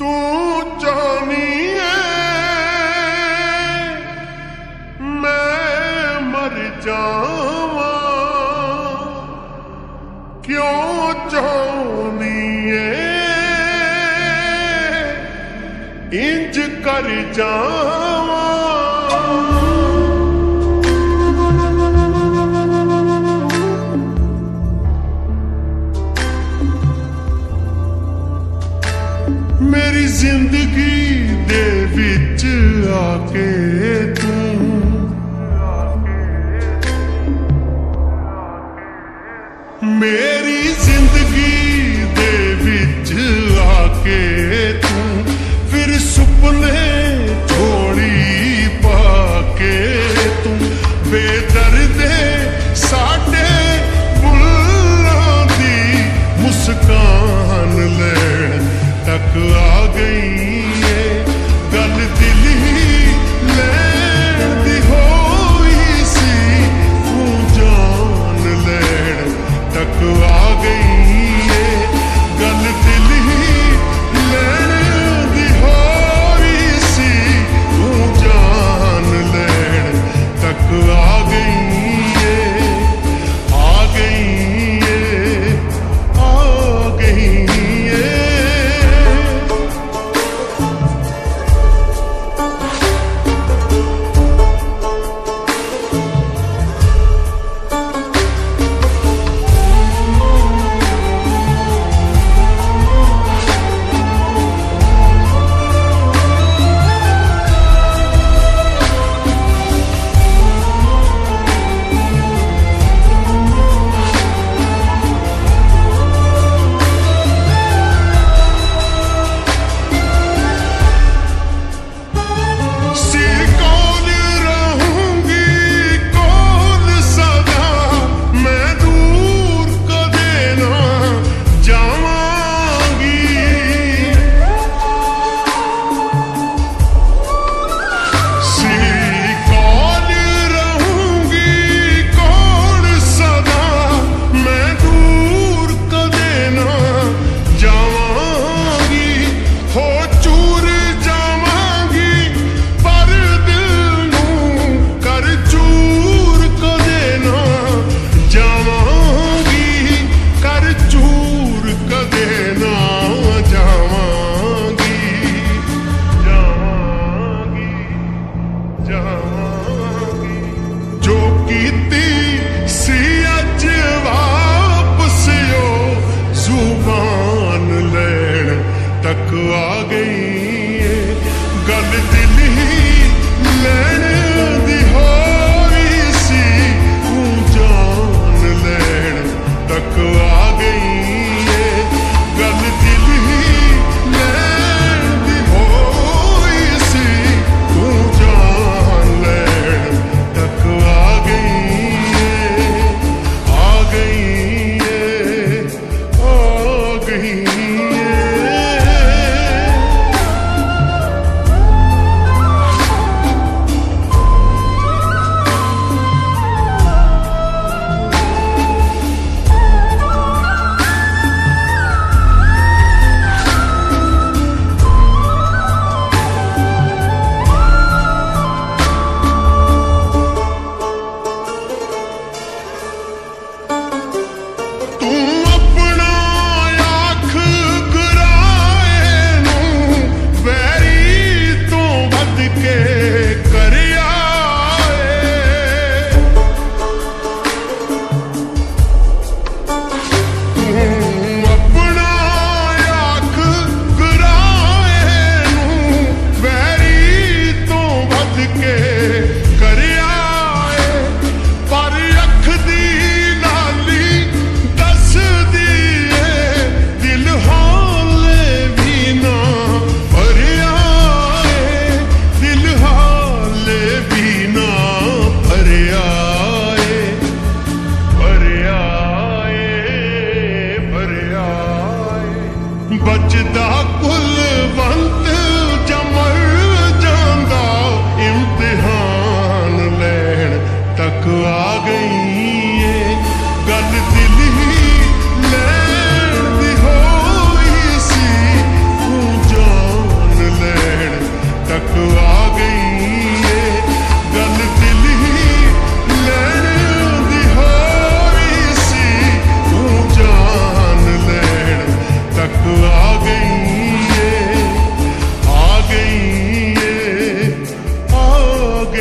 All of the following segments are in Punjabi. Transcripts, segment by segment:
ਤੂੰ ਚਾਹਨੀ ਏ ਮੈਂ ਮਰ ਜਾਵਾਂ। ਕਿਉਂ ਚਾਹਨੀ ਏ ਕਰ ਜਾਵਾਂ। ਮੇਰੀ ਜ਼ਿੰਦਗੀ ਦੇ ਵਿੱਚ ਆ ਕੇ ਤੂੰ। ਮੇਰੀ ਜ਼ਿੰਦਗੀ ਦੇ ਵਿੱਚ ਆ ਕੇ ਤੂੰ। ਫਿਰ ਸੁਪਨੇ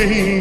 day.